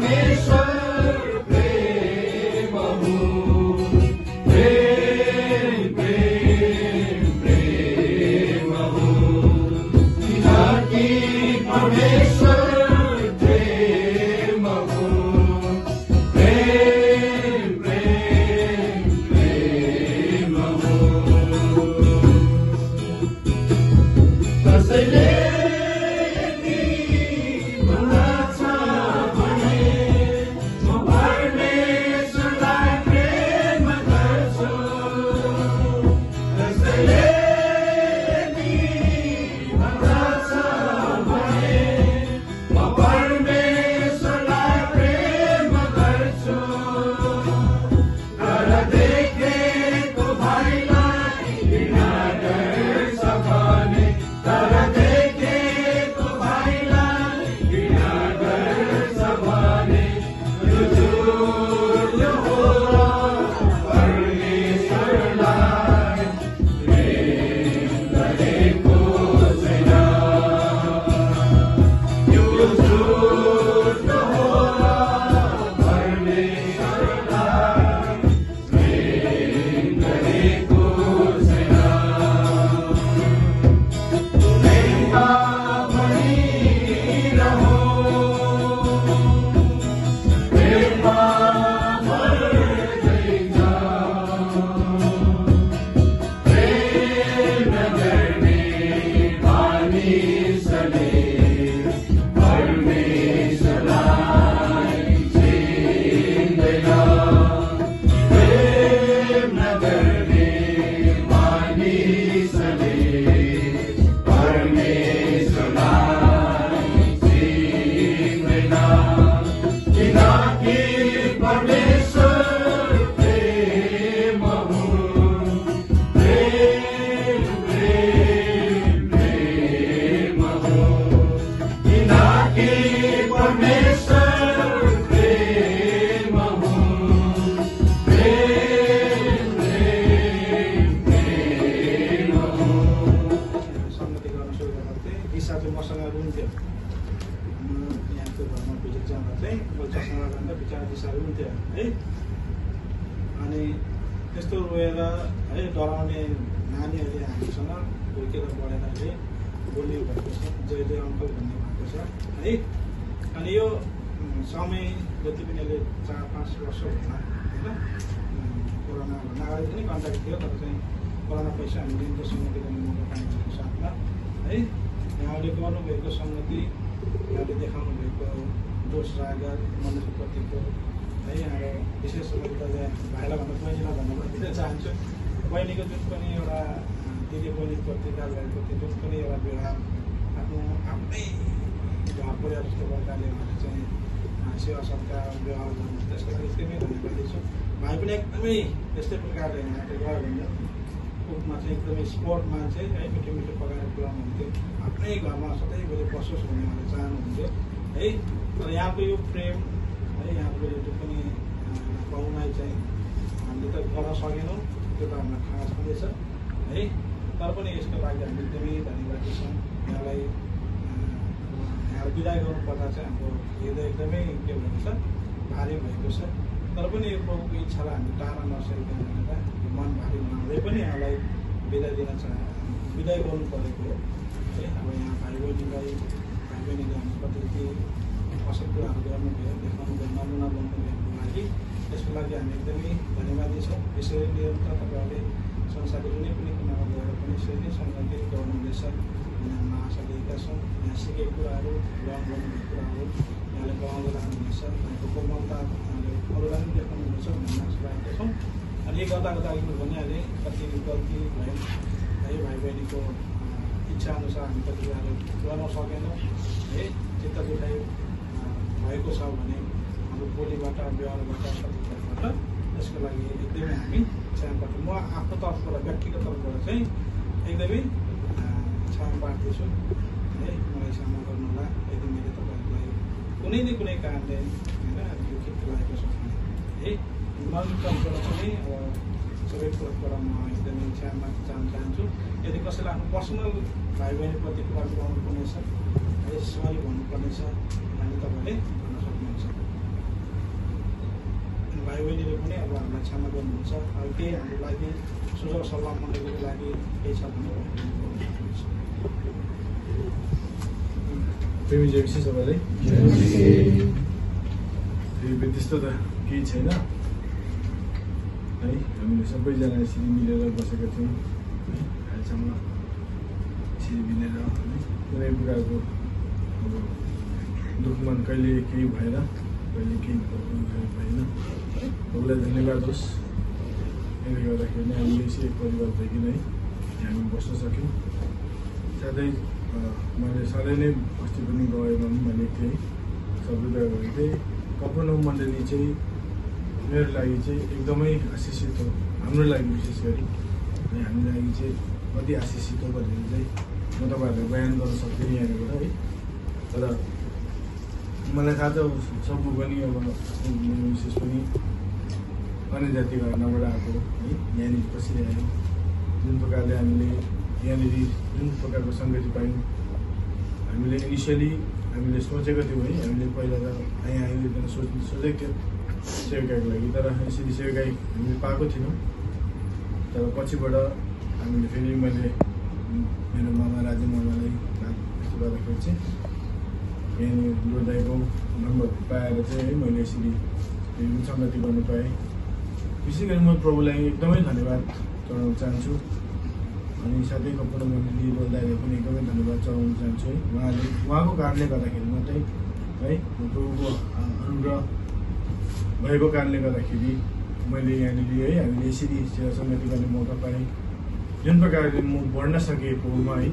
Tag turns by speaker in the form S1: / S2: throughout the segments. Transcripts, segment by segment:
S1: परमेश्वर है डराउने नानीहरूले हामीसँग हुर्केर बढेर बोल्ने भएको छ। जय जय अङ्कल भन्ने भएको छ है। अनि यो समय जति पनि अहिले चार पाँच वर्ष होला होइन? कोरोनाभन्दा अगाडि पनि कन्ट्याक्ट थियो तर चाहिँ कोरोना पैसा हामीले इन्टर सङ्गति गर्ने पाइन्छ साथमा है। यहाँले गर्नुभएको सङ्गति यहाँले देखाउनु भएको जोस रागर मनुष्यप्रतिको है यहाँको विशेष गरी त यहाँ भाइलाई भन्दा बहिनीलाई दिन चाहन्छु। बहिनीको जुन पनि एउटा दिदी बहिनीप्रति दाजुभाइप्रति जुन पनि एउटा व्यवहार आफ्नो आफ्नै घर परिवार जस्तो प्रकारले उहाँले चाहिँ सेवा सत्कार व्यवहार गर्नु त्यसको लागि एकदमै धन्यवाद दिन्छु भाइ पनि एकदमै त्यस्तै प्रकारले यहाँको गयो भने कुकमा चाहिँ एकदमै स्पोर्ट मान्छे है मिठो मिठो पकाएर खुवाउनुहुन्थ्यो आफ्नै घरमा सधैँभरि बसोस् भन्ने उहाँले चाहनुहुन्थ्यो है। तर यहाँको यो प्रेम है यहाँको यो जुन पनि पाहुनाइ चाहिँ हामीले त गर्न सकेनौँ। त्यो त हामीलाई थाहा छँदैछ। है? तर पनि यसको लागि हामी एकदमै धन्यवादी छौँ यहाँलाई यहाँ विदाय गर्नुपर्दा चाहिँ हाम्रो हृदय एकदमै के भएको छ भारी भएको छ। तर पनि यो प्रभुको इच्छालाई हामी टाढा नसकेको भनेर मन भारी हुँदै पनि यहाँलाई बिदा दिन चाह बिदाय गर्नु परेको हो। है अब यहाँ भाइ बहिनीलाई भाइ बहिनीले हाम्रो कति असल कुराहरू गर्नुभयो देखाउनु भयो नमुना बन्नुभएको लागि त्यसको लागि हामी एकदमै धन्यवादी छौँ यसरी निरन्तर तपाईँहरूले संसारको जुनै पनि कुनामा गएर पनि यसरी नै सङ्गति गर्नुहुँदैछ भन्ने हामी आशा लिएका छौँ यहाँ सिकेको कुराहरू ग्रहण गर्नुभएको कुराहरू यहाँले गराउँदै लानुहुनेछ यहाँको कोमलता यहाँले अरूलाई पनि देखाउनुहुनेछ भन्ने आशा राखेका छौँ अनि गर्दा गर्दा अघि भने कति गल्ती भयो है भाइ बहिनीको इच्छाअनुसार हामी कति कुराहरू गर्न सकेनौँ है चित्त दुखाइ भएको छ भने हाम्रो बोलीबाट व्यवहारबाट कुराबाट त्यसको लागि एकदमै हामी क्षमाबाट म आफ्नो तर्फबाट व्यक्तिगत तर्फबाट चाहिँ एकदमै क्षमा बाँड्दैछु है मलाई क्षमा गर्नु होला यदि मैले तपाईँहरूलाई कुनै न कुनै कारणले होइन यो दुःखित लागेको छ भने है मन तर्फबाट पनि अब सबै तर्फबाट म एकदमै क्षमा चाहन चाहन्छु यदि कसैलाई आफ्नो पर्सनल भाइ बहिनीप्रति कुरा गर्नु पर्ने छ है सरी भन्नुपर्ने छ भने तपाईँले भन्न सक्नुहुन्छ बहिनीले पनि अब हामीलाई क्षमा गर्नुहुन्छ अब केही हाम्रो लागि सुझाव सल्लाह मण्डलीको लागि केही छ भने
S2: त्यस्तो त केही छैन है हामीले सबैजना यसरी मिलेर बसेका थियौँ है अहिलेसम्म यसरी मिलेर कुनै प्रकारको अब दुःखमान कहिले केही भएर कहिले केही भएन सबैलाई धन्यवाद होस् यसले गर्दाखेरि नै हामीले यसरी परिवार भइकन है हामी बस्न सक्यौँ साथै मैले सधैँ नै अस्ति पनि गएमा पनि भनेको थिएँ सबै गरेको थिएँ मण्डली चाहिँ मेरो लागि चाहिँ एकदमै आशिषित हो हाम्रो लागि विशेष गरी है हाम्रो लागि चाहिँ कति आशिषित हो भनेर चाहिँ म तपाईँहरूलाई बयान गर्न सक्दिनँ यहाँनिर है तर मलाई थाहा छ सबु पनि अब विशेष पनि अन्य जातिको घटनाबाट आएको हो यहाँनिर आयो जुन प्रकारले हामीले यहाँनिर जुन प्रकारको सङ्गति पायौँ हामीले इनिसियली हामीले सोचेको थियौँ है हामीले पहिला त यहाँ आइदिन सोच सोचेको थियो सेविकाको लागि तर यसरी सेविकाई हामीले पाएको थिएनौँ तर पछिबाट हामीले फेरि मैले मेरो मामा राजे मामालाई यस्तो गर्दाखेरि चाहिँ यहाँनिर डोल्दाईको नम्बर पाएर चाहिँ है मैले यसरी सङ्गति गर्नु पाएँ विशेष गरी म प्रभुलाई एकदमै धन्यवाद चढाउन चाहन्छु। अनि साथै मण्डली बोल्दाखेरि पनि एकदमै धन्यवाद चढाउन चाहन्छु है। उहाँले उहाँको कारणले गर्दाखेरि मात्रै है प्रभुको अनुग्रह भएको कारणले गर्दाखेरि मैले यहाँनिर है हामीले यसरी सेवा सङ्गति गर्ने मौका पाएँ। जुन प्रकारले म बढ्न सकेँ प्रभुमा है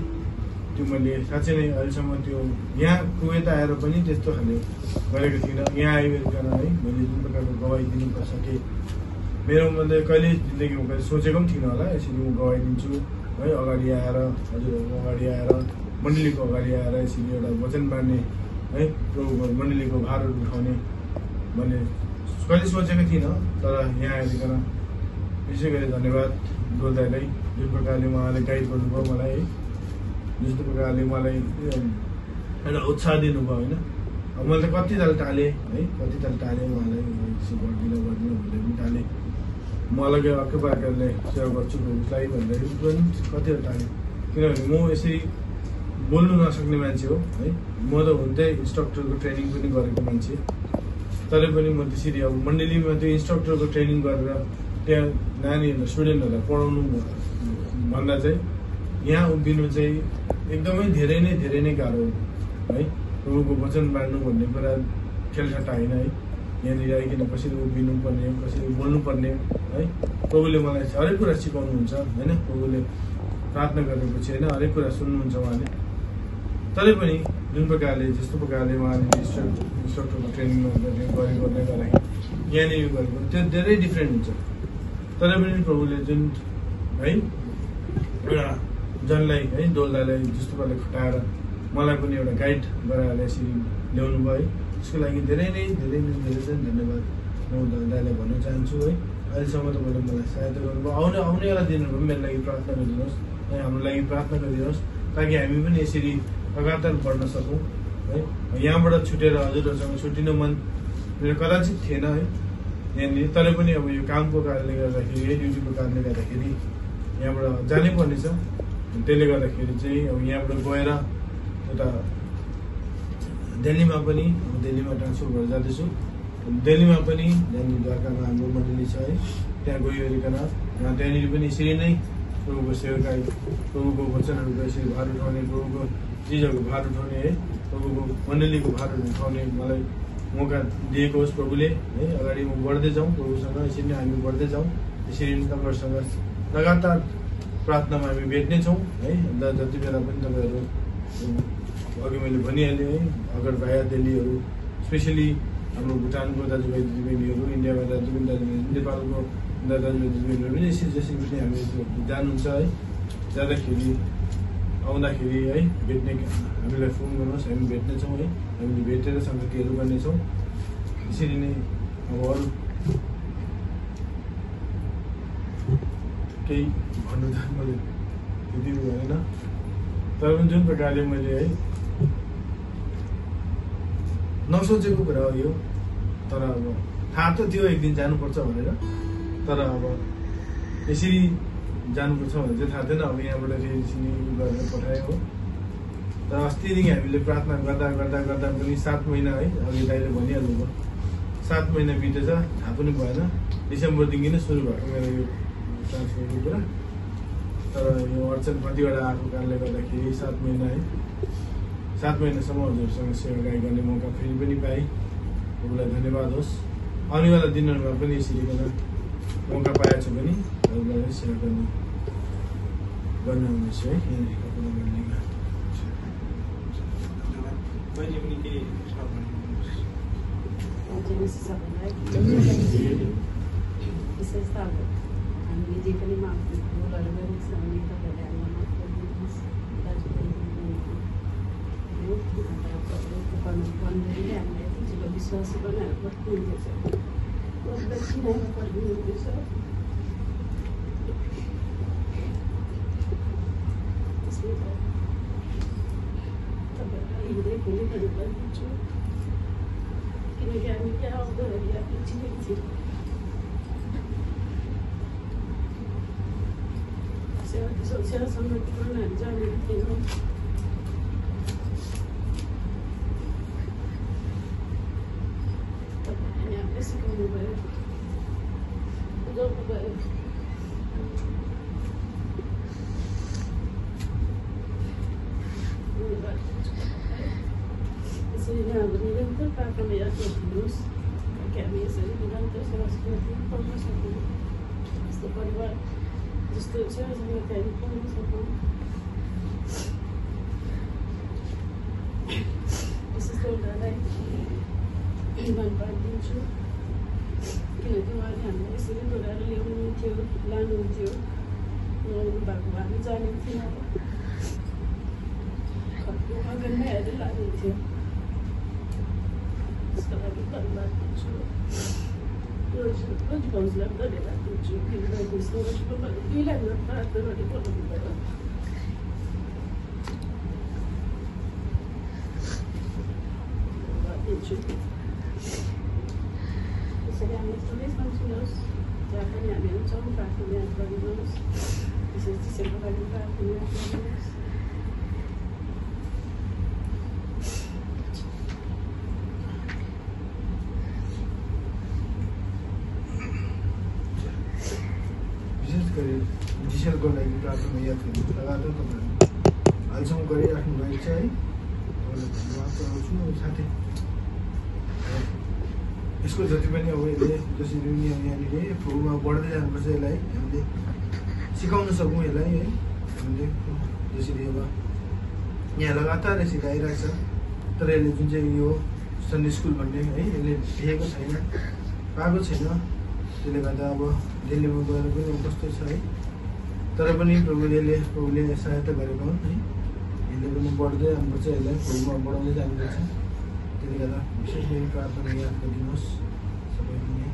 S2: त्यो मैले साँच्चै नै अहिलेसम्म त्यो यहाँ कुवेत आएर पनि त्यस्तो खाले गरेको थिइनँ। यहाँ आइकन है मैले जुन प्रकारको गवाई दिनु सकेँ मेरो मैले कहिले जिन्दगीमा कहिले सोचेको पनि थिइनँ होला। यसरी म गवाई दिन्छु है अगाडि आएर हजुरहरूको अगाडि आएर मण्डलीको अगाडि आएर यसरी एउटा वचन बाँड्ने है प्रभुको मण्डलीको भारहरू उठाउने भन्ने कहिले सोचेको थिइनँ तर यहाँ आइकन विशेष गरी धन्यवाद डोल्दाईलाई जुन प्रकारले उहाँले गाइड गर्नुभयो मलाई है। जस्तो प्रकारले मलाई एउटा उत्साह दिनुभयो होइन। मैले त कति ताल टालेँ है कति ताल टालेँ उहाँलाई गरिदिनु गरिदिनु भन्दै पनि टालेँ। म अलग्गै अर्कै प्रकारले सेवा गर्छु उसलाई भन्दाखेरि पनि कतिवटा टालेँ किनभने म यसरी बोल्नु नसक्ने मान्छे हो है? म त हुन चाहिँ इन्स्ट्रक्टरको ट्रेनिङ पनि गरेको मान्छे। तरै पनि म त्यसरी अब मण्डलीमा त्यो इन्स्ट्रक्टरको ट्रेनिङ गरेर त्यहाँ नानीहरूलाई स्टुडेन्टहरूलाई पढाउनु भन्दा चाहिँ यहाँ उभिनु चाहिँ एकदमै धेरै नै धेरै नै गाह्रो हो है? प्रभुको वचन बाँड्नु भन्ने कुरा खेलठट्टा होइन है? यहाँनिर आइकन कसरी उभिनु पर्ने कसरी बोल्नु पर्ने है? प्रभुले मलाई हरेक कुरा सिकाउनुहुन्छ होइन? प्रभुले प्रार्थना गरेपछि होइन? हरेक कुरा सुन्नुहुन्छ उहाँले। तरै पनि जुन प्रकारले जस्तो प्रकारले उहाँले इन्स्ट्रक्टर इन्स्ट्रक्टरको ट्रेनिङमा गर्ने गरेको गर्दै गर्दाखेरि यहाँनिर गरेको त्यो धेरै डिफ्रेन्ट हुन्छ। तरै पनि प्रभुले जुन है एउटा जनलाई है डोल्दालाई जस्तो प्रकारले खटाएर मलाई पनि एउटा गाइड गराएर यसरी ल्याउनु भयो है त्यसको लागि धेरै नै धेरै नै धेरै नै धन्यवाद म दाईलाई भन्न चाहन्छु है। अहिलेसम्म तपाईँले मलाई सहायता गर्नुभयो। आउने आउनेवाला दिनहरूमा पनि मेरो लागि प्रार्थना गरिदिनुहोस् है। हाम्रो लागि प्रार्थना गरिदिनुहोस् ताकि हामी पनि यसरी लगातार बढ्न सकौँ है। यहाँबाट छुटेर हजुरहरूसँग छुट्टिन मन मेरो कदाचित थिएन है। यहाँनिर तर पनि अब यो कामको कारणले गर्दाखेरि है ड्युटीको कारणले गर्दाखेरि यहाँबाट जानै पर्नेछ। त्यसले गर्दाखेरि चाहिँ अब यहाँबाट गएर यता दिल्लीमा पनि अब दिल्लीमा ट्रान्सफर भएर जाँदैछु। दिल्लीमा पनि त्यहाँनिर द्वारकामा हाम्रो मण्डली छ है। त्यहाँ गइवरिकन यहाँ त्यहाँनिर पनि यसरी नै प्रभुको सेवकाई प्रभुको वचनहरूको यसरी भार उठाउने प्रभुको चिजहरूको भार उठाउने है। प्रभुको मण्डलीको भारहरू उठाउने मलाई मौका दिएको होस् प्रभुले है। अगाडि म बढ्दै जाउँ प्रभुसँग यसरी नै हामी बढ्दै जाउँ। यसरी नै तपाईँहरूसँग लगातार प्रार्थनामा हामी भेट्ने छौँ है। अन्त जति बेला पनि तपाईँहरू अघि मैले भनिहालेँ है अगर भाया दिल्लीहरू स्पेसली हाम्रो भुटानको दाजुभाइ दिदीबहिनीहरू इन्डियामा दाजुभाइ दाजुभाइ नेपालको दाजुभाइ दिदीबहिनीहरू पनि यसरी जसरी पनि हामी जानुहुन्छ है जाँदाखेरि आउँदाखेरि है भेट्ने हामीलाई फोन गर्नुहोस् हामी भेट्नेछौँ है हामीले भेटेर सङ्गतिहरू गर्नेछौँ यसरी नै अब अरू केही भन्नु त मैले त्यति भएन। तर पनि जुन प्रकारले मैले है नसोचेको कुरा हो यो तर अब थाहा त थियो एक दिन जानुपर्छ भनेर तर अब यसरी जानुपर्छ भने चाहिँ थाहा थिएन। अब यहाँबाट फेरि यसरी गरेर पठायो तर अस्तिदेखि हामीले प्रार्थना गर्दा गर्दा गर्दा पनि सात महिना है अघि दाइले भनिहाल्नु भयो। सात महिना बितेछ थाहा पनि भएन। डिसेम्बरदेखि नै सुरु भएको मेरो यो ट्रान्सफरको कुरा। तर यो अडचन कतिवटा आएको कारणले गर्दाखेरि सात महिना है। सात महिनासम्म हजुरसँग सेवागाई गर्ने मौका फेरि पनि पाएँ। तपाईँलाई धन्यवाद होस्। आउनेवाला दिनहरूमा पनि यसरी गर्न मौका पाएको छु भने हजुरलाई सेवा गर्ने गर्न आउनेछु है
S1: पनि
S3: विशेष त अब हामीले जे पनि माग भुलहरू गरेको छ भने तपाईँहरूले हामीलाई माफ गरिदिनुहोस् दाजुभाइ गर्नु भन्दैले हामीलाई यति ठुलो विश्वास बनाएर बस्नुहुँदैछ बस्दा चिनाइमा पर्नुहुँदैछ त्यसले त तपाईँहरूलाई हृदयभरि धन्यवाद दिन्छु किनकि हामी त्यहाँ आउँदाखेरि हामी चिनेको थियौँ सेवा सेवा सङ्गठनमा हामी जानेको थिएनौँ तपाईँहरूले हामीलाई सिकाउनु भयो बुझाउनु भयो धन्यवाद यसरी नै हाम्रो निरन्तर प्रार्थना याद गरिदिनुहोस् ताकि हामी यसरी निरन्तर पाउन सकौँ यस्तो परिवार जस्तो सेवा समिति पाउन सकौँ विशेष उनीहरूलाई धन्यवाद दिन्छु किनकि उहाँले हामीलाई यसरी डोराएर ल्याउनुहुन्थ्यो लानुहुन्थ्यो ल्याउनु भएको भए हामी जानेको थिएनौँ घरको अगाडिमै हेरेर लानुहुन्थ्यो दिन्छु बसेको मैले दुईलाई हामीलाई प्रार्थना गरी बोलाउनु भयो धन्यवाद दिन्छु त्यसरी हामी सबै सम्झिनुहोस् जहाँ पनि हामी हुन्छौँ प्रार्थना याद गरिदिनुहोस् विशेष चिसोको लागि प्रार्थना याद गरिदिनुहोस्
S2: विशेष गरी डिसेलको लागि प्रार्थना याद गर्नु लगातार तपाईँहरू अहिलेसम्म गरिराख्नु भएको छ है धन्यवाद चढाउँछु साथै यसको जति पनि अब यसले जसरी यहाँनिर फुलमा बढ्दै जानुपर्छ यसलाई हामीले सिकाउन सकौँ यसलाई है हामीले जसरी अब यहाँ लगातार यसरी गाइरहेको छ तर यसले जुन चाहिँ यो सन्डे स्कुल भन्ने है यसले देखेको छैन पाएको छैन त्यसले गर्दा अब दिल्लीमा गएर पनि कस्तो छ है तर पनि प्रभुले प्रभुले सहायता गरेको है यसले पनि बढ्दै जानुपर्छ यसलाई फुलमा बढाउँदै जानुपर्छ। त्यसले गर्दा विशेष गरी प्रार्थना याद गरिदिनुहोस्। सबैले नै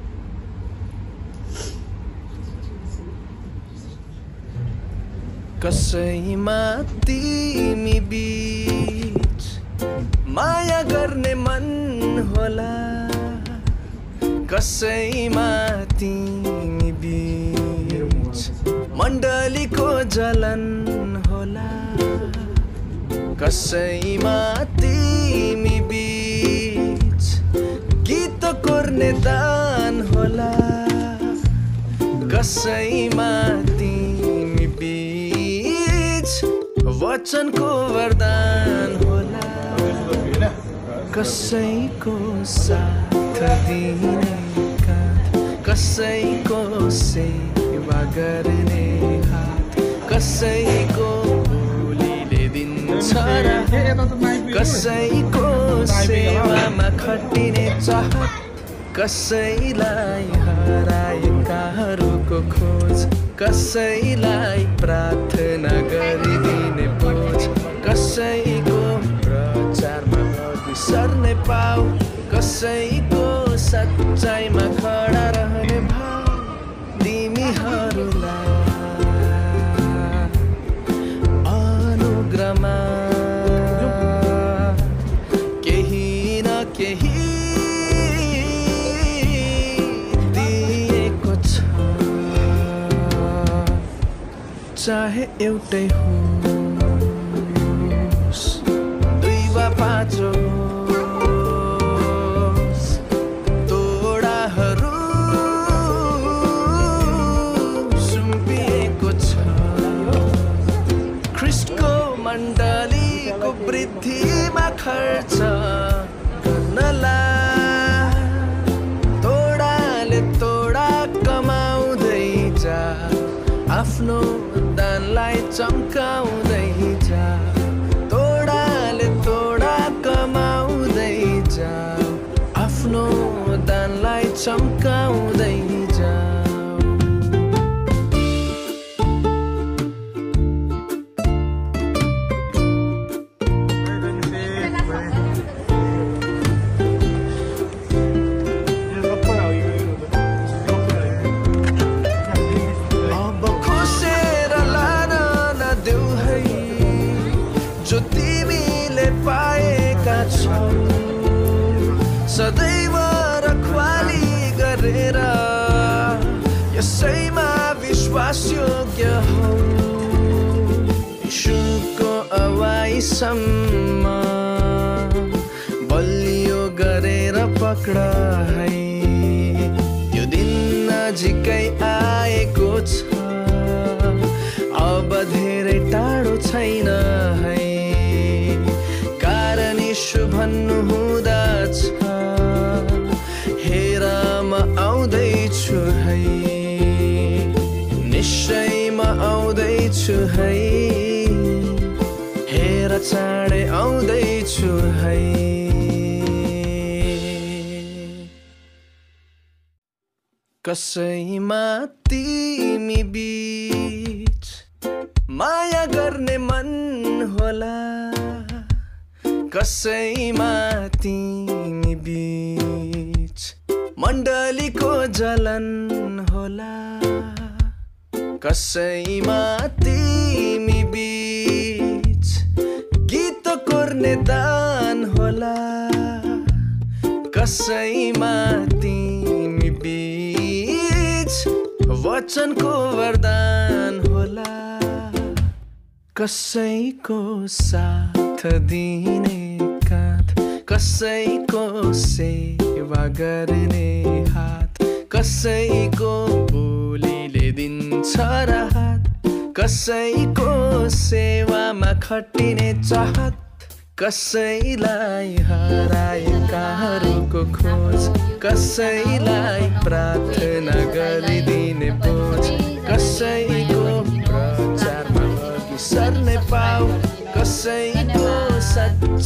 S4: कसैमा तिमी बीच माया गर्ने मन होला। कसैमा तिमी बीच मण्डलीको जलन होला। कसैमा तिमी बीच गीत कोर्ने दान होला। कसैमा तिमी बीच वचनको वरदान होला। कसैको साथ दिने कसैको सेवा गर्ने हात कसैको भोलिले दिन्छ कसैको सेवामा खटिने चाहत कसैलाई हराएकाहरूको खोज कसैलाई प्रार्थना गरिदिने बोझ कसैको प्रचारमा सर्ने पाउ कसैको चाहे एउटै होस् बाँचोस् तोडाहरू सुम्पिएको छ। ख्रिस्टको मण्डलीको वृद्धिमा खर्च गर्नलाई तोडाले तोडा कमाउँदै जा। आफ्नो चम्काउँदै जा तोडाले तोडा जा आफ्नो दानलाई चम्काउँदै बलियो गरेर पक्र है। यो दिन नजिकै आएको छ। अब धेरै टाढो छैन है। कारण यीशु भन्नु हुँदछ हेर म आउँदैछु है। निश्चय म आउँदैछु है। हेर चाँडै आउँदैछु है। कसैमा तिमी बीच माया गर्ने मन होला। कसैमा तिमी बीच मण्डलीको जलन होला। कसैमा तिमी बीच कोर्ने दान होला। कसैमा तिमी बीच वचनको वरदान होला। कसैको साथ दिने काँध कसैको सेवा गर्ने हात कसैको बोलीले दिन्छ राहत कसैको सेवामा खटिने चाहत। कसैलाई हराएकाहरूको खोज कसैलाई प्रार्थना गरिदिने बोझ कसैको प्रचारमा अघि सर्ने पाउ कसैको सच्चा